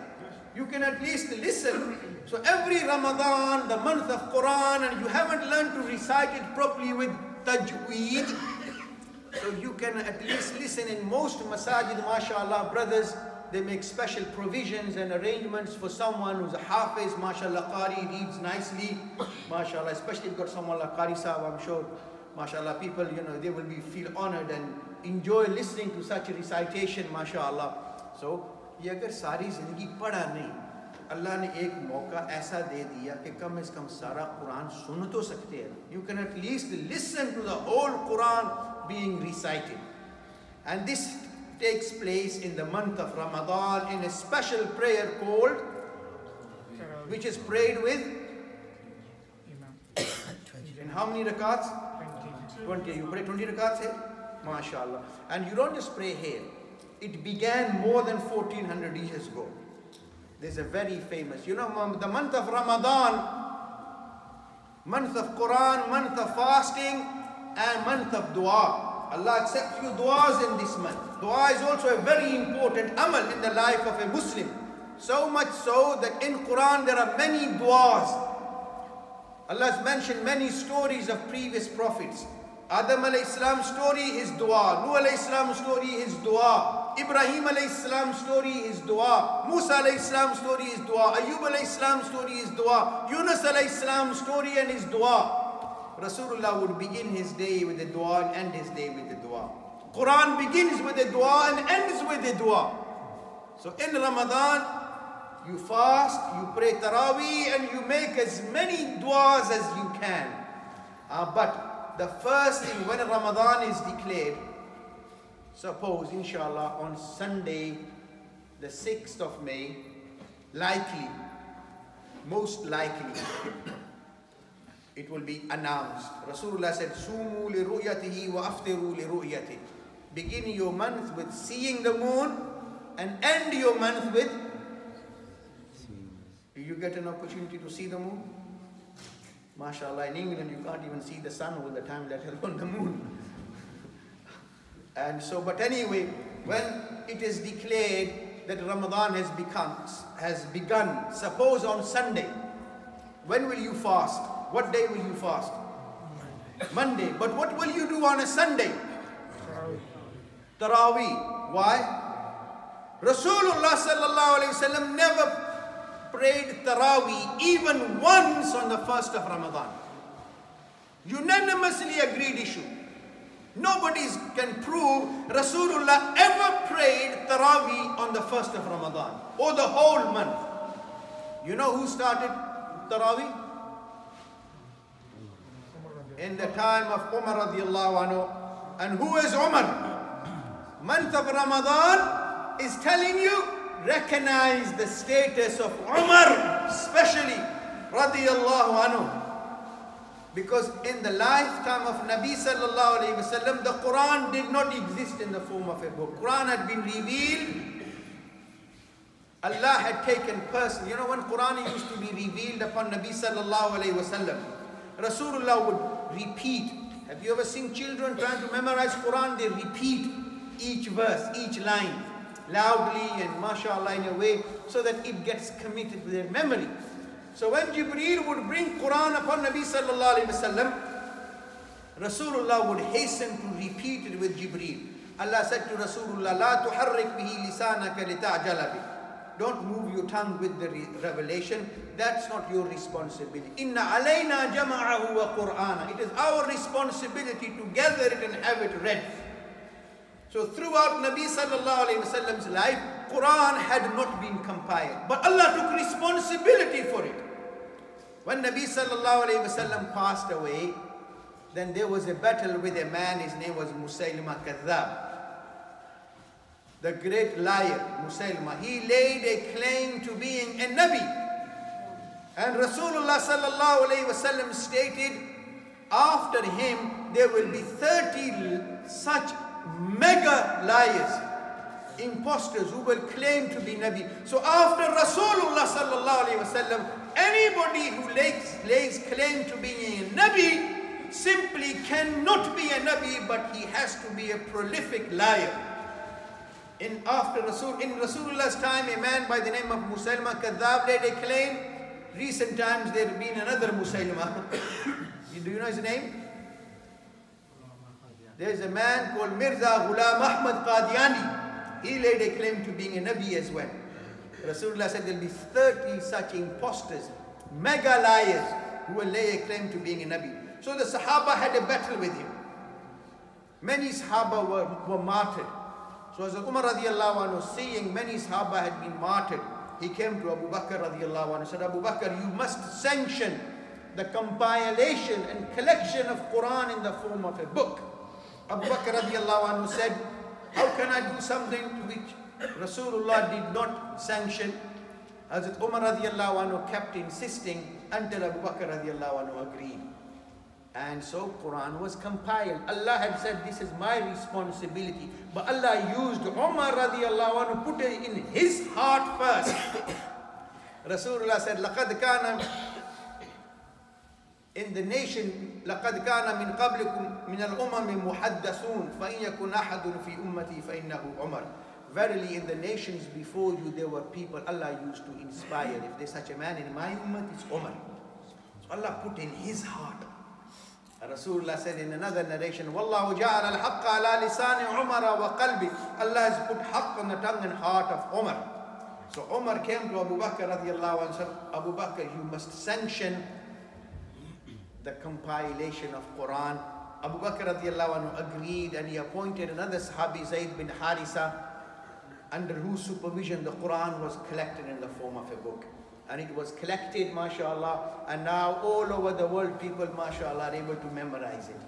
you can at least listen. So every Ramadan, the month of Quran, and you haven't learned to recite it properly with tajweed, so you can at least listen in most masajid, mashallah, brothers, they make special provisions and arrangements for someone who's a hafiz, mashallah, qari, reads nicely, mashallah, especially if you've got someone like Qari Sahib, I'm sure, mashallah, people, you know, they will be feel honored and enjoy listening to such a recitation, mashallah. So یہ اگر ساری زندگی پڑھا نہیں اللہ نے ایک موقع ایسا دے دیا کہ کم از کم سارا قرآن سن تو سکتے ہیں۔ You can at least listen to the whole Quran being recited and this takes place in the month of Ramadan in a special prayer called which is prayed with how many رکعتس 20 you pray 20 rakats here? Mashallah and you don't just pray here. It began more than 1400 years ago. There's a very famous, you know, the month of Ramadan, month of Quran, month of fasting, and month of dua. Allah accepts your du'as in this month. Dua is also a very important amal in the life of a Muslim. So much so that in Quran there are many du'as. Allah has mentioned many stories of previous prophets. Adam salam story, is dua. Nuh salam story, is dua. Ibrahim salam story, is dua. Musa salam story, is dua. Ayub salam story, is dua. Yunus salam story and his dua. Rasulullah would begin his day with a dua and end his day with a dua. Quran begins with a dua and ends with a dua. So in Ramadan, you fast, you pray Taraweeh, and you make as many du'as as you can. Uh, but the first thing when Ramadan is declared, suppose inshallah on Sunday, the 6th of May, likely, most likely, it will be announced. Rasulullah said, wa. Begin your month with seeing the moon and end your month with do you get an opportunity to see the moon? MashaAllah, in England you can't even see the sun all the time, let alone the moon. and so, but anyway, when it is declared that Ramadan has become has begun, suppose on Sunday, when will you fast? What day will you fast? Monday. But what will you do on a Sunday? Taraweeh. Why? Rasulullah sallallahu alayhi wasallam never prayed Taraweeh even once on the first of Ramadan. Unanimously agreed issue. Nobody can prove Rasulullah ever prayed Taraweeh on the first of Ramadan or the whole month. You know who started Taraweeh? In the time of Umar radiallahu anhu. And who is Umar? Month of Ramadan is telling you recognize the status of Umar, especially radiallahu anhu. Because in the lifetime of Nabi sallallahu alayhi wasallam, the Quran did not exist in the form of a book. Quran had been revealed. Allah had taken person. You know when Quran used to be revealed upon Nabi sallallahu alayhi wasallam, Rasulullah would repeat. Have you ever seen children trying to memorize Quran? They repeat each verse, each line loudly and mashallah in a way so that it gets committed to their memory. So when Jibreel would bring Quran upon Nabi sallallahu alayhi wasallam, Rasulullah would hasten to repeat it with Jibreel. Allah said to Rasulullah, لا تحرك به لسانك لتعجل به. Don't move your tongue with the revelation. That's not your responsibility. Inna alayna jama'ahu wa Qur'ana. It is our responsibility to gather it and have it read. So throughout Nabi sallallahu alayhi wasallam's life, Quran had not been compiled. But Allah took responsibility for it. When Nabi sallallahu alayhi wasallam passed away, then there was a battle with a man, his name was Musaylima Kadhab. The great liar, Musaylima, he laid a claim to being a Nabi. And Rasulullah sallallahu alayhi wasallam stated, after him there will be 30 such mega liars, imposters who will claim to be Nabi. So after Rasulullah sallallahu alayhi wasallam, anybody who lays, lays claim to being a Nabi simply cannot be a Nabi, but he has to be a prolific liar. In after Rasul, in Rasulullah's time, a man by the name of Musaylima Kadhab laid a claim. Recent times there have been another Musaylima. <coughs> Do you know his name? There's a man called Mirza Ghulam Ahmad Qadiani. He laid a claim to being a Nabi as well. Rasulullah said there'll be 30 such imposters, mega liars, who will lay a claim to being a Nabi. So the Sahaba had a battle with him. Many Sahaba were, were martyred. So as Umar radiallahu anhu seeing many Sahaba had been martyred, he came to Abu Bakr radiallahu anhu and said, Abu Bakr, you must sanction the compilation and collection of Quran in the form of a book. Abu Bakr radiallahu anhu said, How can I do something to which Rasulullah did not sanction? Hazrat Umar radiallahu anhu kept insisting until Abu Bakr radiallahu anhu agreed. And so Quran was compiled. Allah had said, this is my responsibility. But Allah used Umar radiallahu anhu, put it in his heart first. <coughs> Rasulullah said, لَقَدْ كَانَ in the nation لقد كان من قبلكم من الأمم محدثون فإن يكن أحد في أمتي فإنه عمر Verily in the nations before you there were people Allah used to inspire. If there's such a man in my ummah, it's Umar. So Allah put in his heart. Rasulullah said in another narration, وَاللَّهُ جَعَلَ الْحَقَّ عَلَى لِسَانِ عُمَرَ وَقَلْبِ Allah has put haqq on the tongue and heart of Umar. So Umar came to Abu Bakr radiallahu anhu and said, Abu Bakr, you must sanction the compilation of Quran. Abu Bakr radiallahu anhu agreed and he appointed another Sahabi, Zayd bin Harisa, under whose supervision the Quran was collected in the form of a book. And it was collected, mashallah, and now all over the world people, mashallah, are able to memorize it.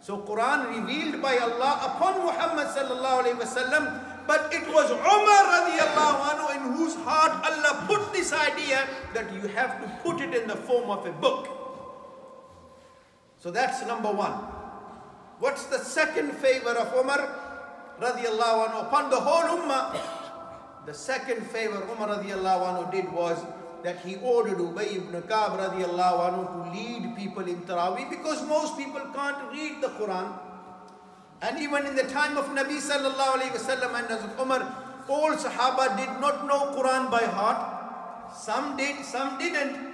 So Quran revealed by Allah upon Muhammad sallallahu alayhi wasallam, but it was Umar radiallahu anhu in whose heart Allah put this idea that you have to put it in the form of a book. So that's number one. What's the second favor of Umar radiallahu anhu upon the whole ummah? The second favor Umar radiallahu anhu did was that he ordered Ubay ibn Ka'b radiallahu anhu to lead people in Taraweeh because most people can't read the Quran. And even in the time of Nabi sallallahu alayhi wasallam and Hazrat Umar, all Sahaba did not know Quran by heart. Some did, some didn't.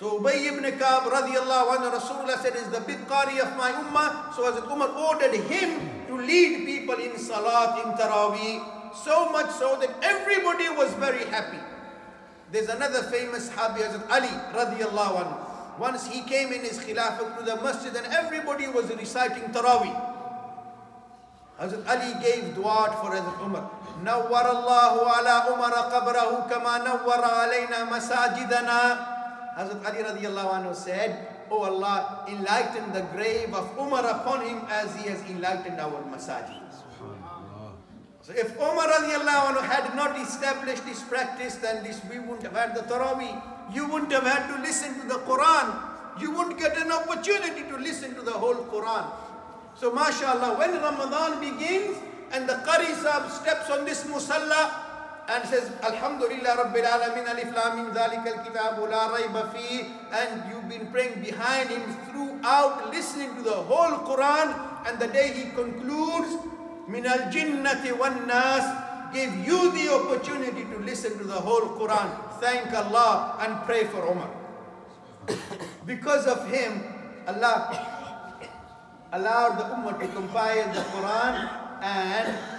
So Ubay ibn Ka'b radiallahu anhu, Rasulullah said is the big qari of my ummah. So Hazrat Umar ordered him to lead people in salat, in taraweeh. So much so that everybody was very happy. There's another famous Sahabi, Hazrat Ali radiallahu anhu. Once he came in his khilafah to the masjid and everybody was reciting taraweeh. Hazrat Ali gave dua for Hazrat Umar. نور الله على عمر قبره كما نور علينا مساجدنا Hazrat Ali radiallahu anhu said, Oh Allah, enlighten the grave of Umar upon him as he has enlightened our masajid. So if Umar radiallahu anhu had not established this practice, then this we wouldn't have had the Taraweeh. You wouldn't have had to listen to the Quran. You wouldn't get an opportunity to listen to the whole Quran. So mashallah, when Ramadan begins and the Qari Sahib steps on this musalla, and says Alhamdulillah Rabbil Alameen Alif Lam Dhalika Al-Kitab La Rayba Fi and you've been praying behind him throughout listening to the whole Quran. And the day he concludes Min Al-Jinnati Wan Nas gave you the opportunity to listen to the whole Quran. Thank Allah and pray for Umar <coughs> because of him Allah <coughs> allowed the Ummah to compile the Quran and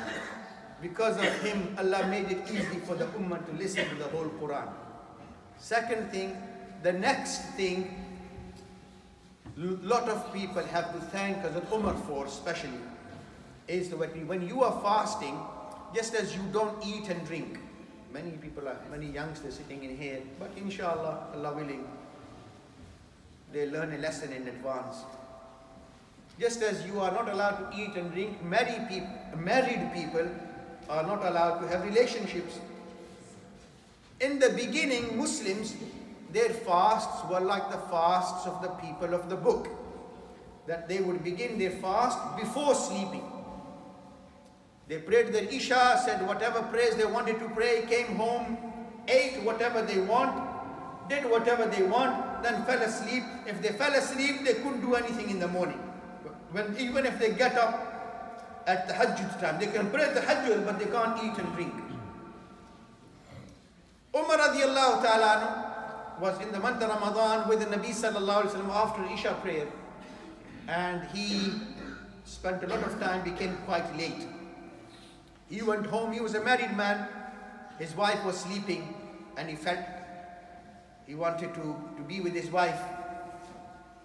because of him, Allah made it easy for the Ummah to listen to the whole Quran. Second thing, the next thing, lot of people have to thank Hazrat Umar for, especially, is when you are fasting, just as you don't eat and drink, many people are, many youngsters sitting in here, but inshallah, Allah willing, they learn a lesson in advance. Just as you are not allowed to eat and drink, married people, married people are not allowed to have relationships. In the beginning, Muslims, their fasts were like the fasts of the people of the book. That they would begin their fast before sleeping. They prayed their Isha, said whatever prayers they wanted to pray, came home, ate whatever they want, did whatever they want, then fell asleep. If they fell asleep, they couldn't do anything in the morning. When, even if they get up, at Tahajjud time. They can pray Tahajjud, but they can't eat and drink. Umar ta'ala was in the month of Ramadan with the Nabi sallallahu alayhi wa after Isha prayer. And he spent a lot of time, became quite late. He went home, he was a married man. His wife was sleeping and he felt he wanted to, to be with his wife.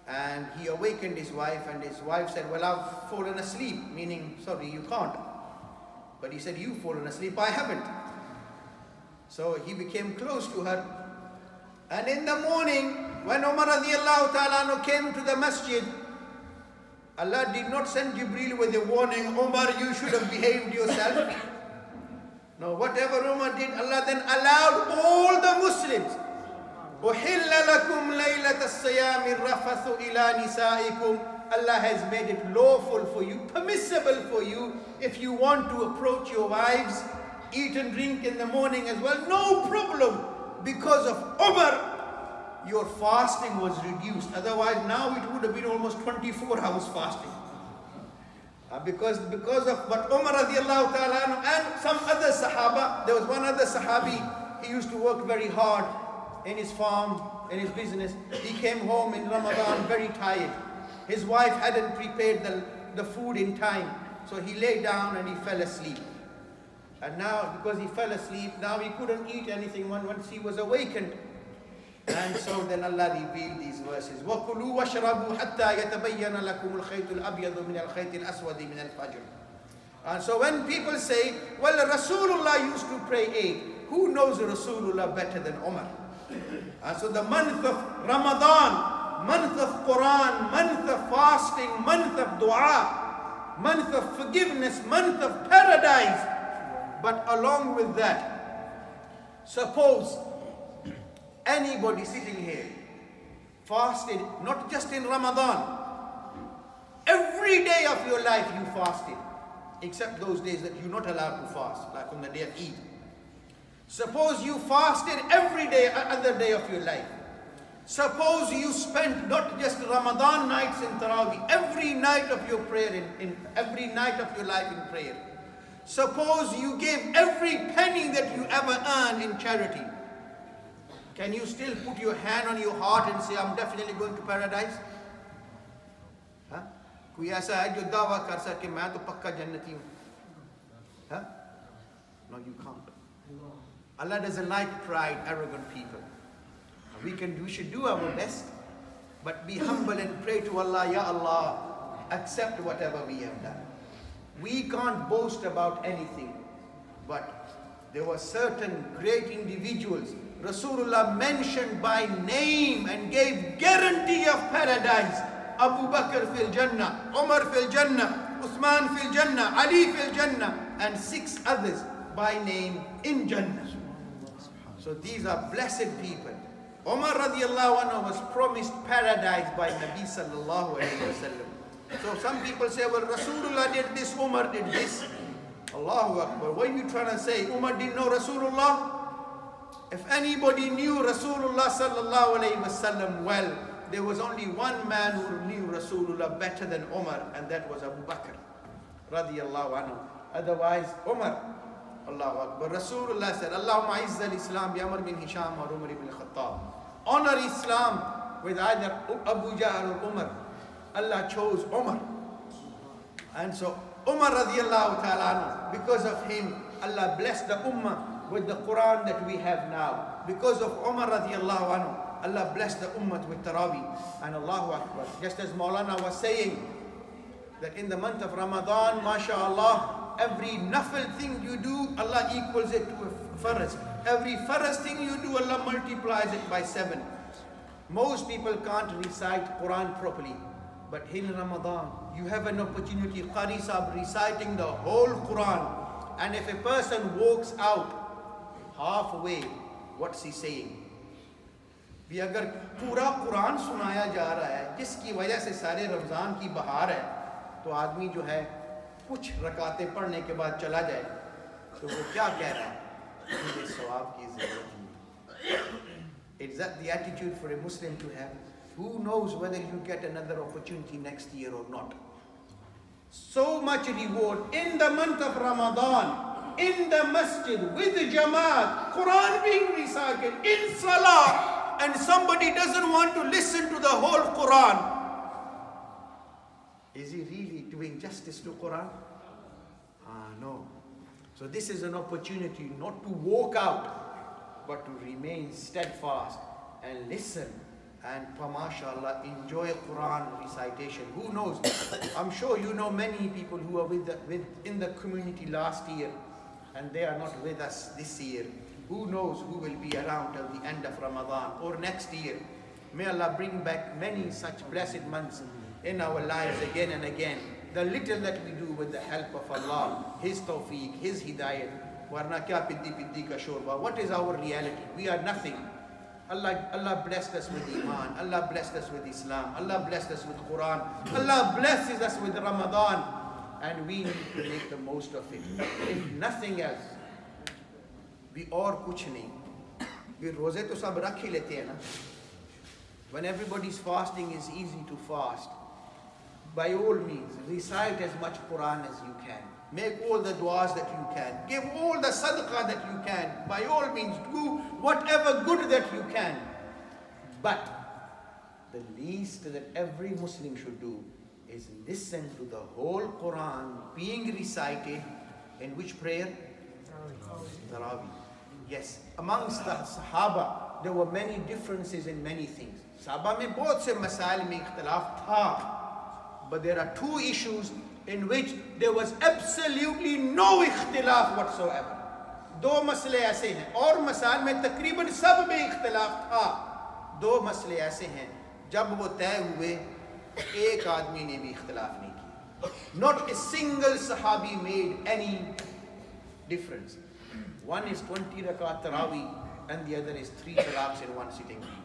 And he awakened his wife, and his wife said, Well, I've fallen asleep, meaning, sorry, you can't. But he said, You've fallen asleep, I haven't. So he became close to her. And in the morning, when Umar ta'ala came to the masjid, Allah did not send Jibril with a warning, Umar, you should have behaved yourself. <laughs> No, whatever Umar did, Allah then allowed all the Muslims. Allah has made it lawful for you, permissible for you, if you want to approach your wives, eat and drink in the morning as well, no problem. Because of Umar, your fasting was reduced. Otherwise, now it would have been almost 24 hours fasting. Uh, because, because of what Umar and some other Sahaba, there was one other Sahabi, he used to work very hard in his farm, in his business. He came home in Ramadan very tired. His wife hadn't prepared the, the food in time, so he lay down and he fell asleep. And now, because he fell asleep, now he couldn't eat anything once he was awakened. And so then Allah revealed these verses. وَكُلُوا وَاشْرَبُوا حَتَّى يَتَبَيَّنَ لَكُمُ الْخَيْطُ الْأَبْيَضُ مِنَ الْخَيْطِ الْأَسْوَدِ مِنَ الْفَجْرِ And so when people say, well, Rasulullah used to pray eight, who knows Rasulullah better than Umar? And so the month of Ramadan, month of Quran, month of fasting, month of dua, month of forgiveness, month of paradise. But along with that, suppose anybody sitting here fasted not just in Ramadan, every day of your life you fasted, except those days that you're not allowed to fast, like on the day of Eid. Suppose you fasted every day, other day of your life. Suppose you spent not just Ramadan nights in Taraweeh, every night of your prayer, in, in every night of your life in prayer. Suppose you gave every penny that you ever earned in charity. Can you still put your hand on your heart and say, I'm definitely going to paradise? हाँ? कोई ऐसा है जो दावा कर सके मैं तो पक्का जन्नती हूँ हाँ? No, you can't. Allah doesn't like pride, arrogant people. We can, we should do our best, but be humble and pray to Allah, Ya Allah, accept whatever we have done. We can't boast about anything, but there were certain great individuals Rasulullah mentioned by name and gave guarantee of paradise. Abu Bakr fil Jannah, Umar fil Jannah, Uthman fil Jannah, Ali fil Jannah, and six others by name in Jannah. So these are blessed people. Umar radiallahu anhu was promised paradise by Nabi sallallahu alayhi wasallam. So some people say, well, Rasulullah did this, Umar did this. Allahu Akbar. What are you trying to say? Umar didn't know Rasulullah? If anybody knew Rasulullah sallallahu alayhi wasallam well, there was only one man who knew Rasulullah better than Umar, and that was Abu Bakr radiallahu anhu. Otherwise, Umar, Allahu Akbar. Rasulullah said, Allahumma izza al-Islam bi Amr bin Hisham or Umar ibn Khattab. Honor Islam with either Abu Jahl or Umar. Allah chose Umar. And so Umar radiallahu ta'ala, because of him, Allah blessed the Ummah with the Quran that we have now. Because of Umar radiallahu anhu, Allah blessed the Ummah with Taraweeh. And Allahu Akbar. Just as Maulana was saying, that in the month of Ramadan, mashallah, every nafil thing you do, Allah equals it to a farz. Every farz thing you do, Allah multiplies it by seven. Most people can't recite Quran properly. But in Ramadan, you have an opportunity, Qari Sahib, reciting the whole Quran. And if a person walks out halfway, what's he saying? بھی اگر پورا قرآن سنایا جا رہا ہے جس کی وجہ سے سارے رمضان کی بہار ہے تو آدمی جو ہے कुछ रकाते पढ़ने के बाद चला जाए तो वो क्या कह रहा है मुझे सवाब की ज़रूरत नहीं Is that the attitude for a Muslim to have? Who knows whether you get another opportunity next year or not? So much reward in the month of Ramadan, in the masjid, with the jamaat, Quran being recited, in salah, and somebody doesn't want to listen to the whole Quran. Is he really doing justice to Quran? No. So this is an opportunity not to walk out, but to remain steadfast and listen and mashallah enjoy Quran recitation. Who knows? <coughs> I'm sure you know many people who are with, the, with in the community last year and they are not with us this year. Who knows who will be around till the end of Ramadan or next year. May Allah bring back many such blessed months in our lives again and again The little that we do with the help of Allah, His tawfiq, His hidayat. Warna kya piddi piddi ka shorba. What is our reality? We are nothing. Allah, Allah blessed us with Iman. Allah blessed us with Islam. Allah blessed us with Quran. Allah blesses us with Ramadan. And we need to make the most of it. If nothing else, we और कुछ नहीं ये रोजे तो सब रख ही लेते हैं ना when everybody's fasting is easy to fast by all means, recite as much Quran as you can. Make all the du'as that you can. Give all the sadaqah that you can. By all means, do whatever good that you can. But the least that every Muslim should do is listen to the whole Quran being recited in which prayer? Tarawih. Yes, amongst the Sahaba, there were many differences in many things. Sahaba mein bahut se masail mein ikhtilaf tha. But there are two issues in which there was absolutely no اختلاف whatsoever. دو مسئلے ایسے ہیں اور مسائل میں تقریباً سب میں اختلاف تھا دو مسئلے ایسے ہیں جب وہ طے ہوئے ایک آدمی نے بھی اختلاف نہیں کیا not a single صحابی made any difference one is 20 رکعہ تراوی and the other is three طلاقs in one sitting meeting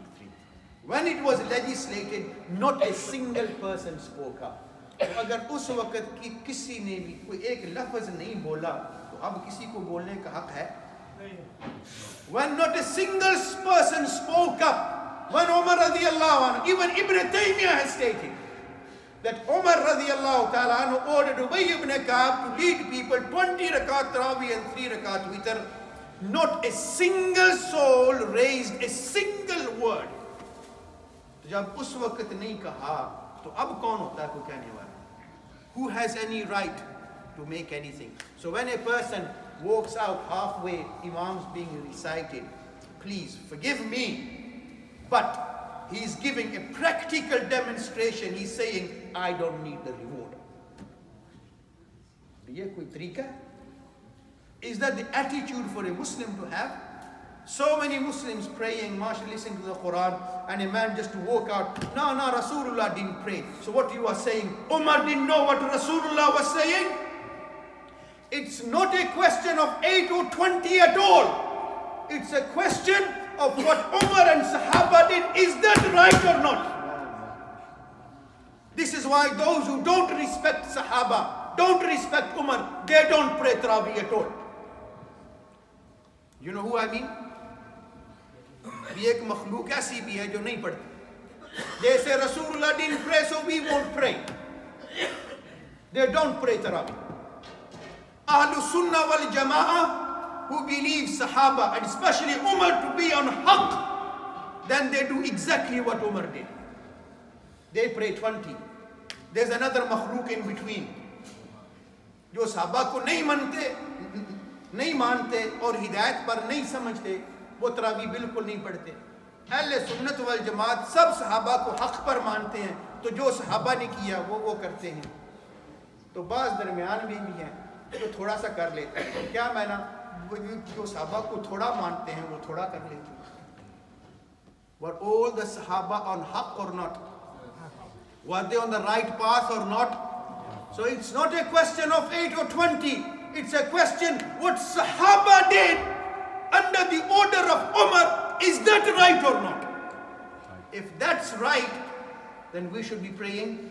When it was legislated, not a single person spoke up. اگر اس وقت کی کسی نے بھی کوئی ایک لفظ نہیں بولا تو اب کسی کو بولنے کا حق ہے when not a single person spoke up when عمر رضی اللہ عنہ even ابن تیمیہ has stated that عمر رضی اللہ تعالیٰ عنہ ordered عبی ابن کعب to lead people twenty rakat rabi and three rakat not a single soul raised a single word جب اس وقت نہیں کہا تو اب کون ہوتا ہے کوئی کہنے والا Who has any right to make anything? So when a person walks out halfway, imam's being recited, please forgive me, but he is giving a practical demonstration. He's saying, I don't need the reward. Do you have any Is that the attitude for a Muslim to have? So many Muslims praying, mashallah, listening to the Quran, and a man just to walk out, no, no, Rasulullah didn't pray. So what you are saying, Umar didn't know what Rasulullah was saying? It's not a question of 8 or 20 at all. It's a question of what Umar and Sahaba did. Is that right or not? This is why those who don't respect Sahaba, don't respect Umar, they don't pray Taraweeh at all. You know who I mean? یہ ایک مخلوق ایسی بھی ہے جو نہیں پڑھتی۔ جیسے رسول اللہ دن پرے، سو بھی وہ پرے۔ دے ڈونٹ پرے تراوی۔ اہل السنہ والجماعہ who believe صحابہ and especially Umar to be on حق، then they do exactly what Umar did they pray 20 there's another مخلوق in between جو صحابہ کو نہیں مانتے نہیں مانتے اور ہدایت پر نہیں سمجھتے وہ ترابی بالکل نہیں پڑھتے اہل سنت والجماعت سب صحابہ کو حق پر مانتے ہیں، تو جو صحابہ نے کیا وہ وہ کرتے ہیں تو بعض درمیان بھی بھی ہیں جو تھوڑا سا کر لیتے ہیں کیا میں نا جو صحابہ کو تھوڑا مانتے ہیں، وہ تھوڑا کر لیتے ہیں Were all the صحابہ on حق or not? Were they on the right path or not? So it's not a question of 8 or 20. It's a question what صحابہ did under the order of Umar. Is that right or not? If that's right, then we should be praying.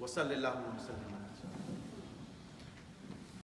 وصلى الله وسلم